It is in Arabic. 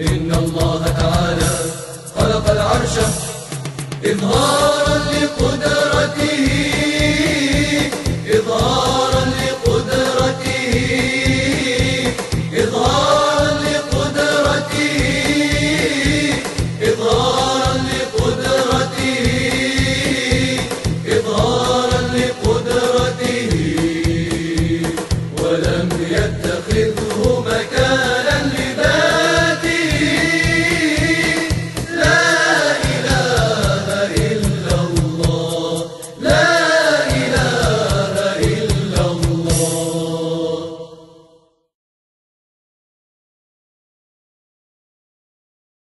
إن الله تعالى خلق العرش. إظهارا لقدرته. إظهارا لم يتخذه